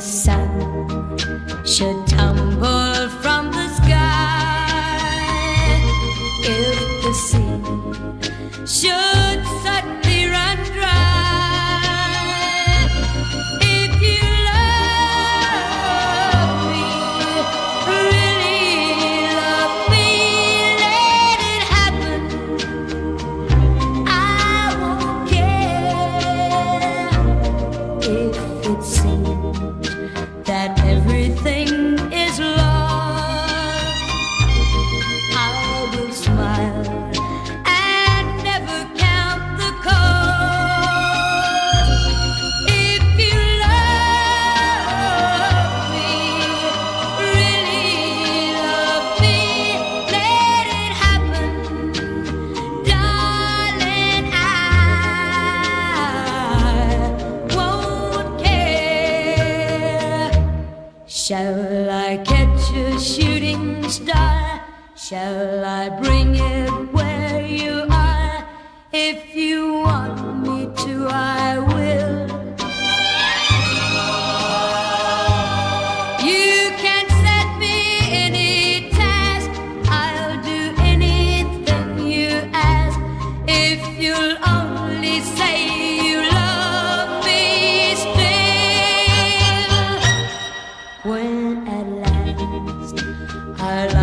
sun should tumble from the sky, if the sea should suddenly run dry, if you love me, really love me, let it happen. I won't care if it seems Shall I catch a shooting star? Shall I bring my life.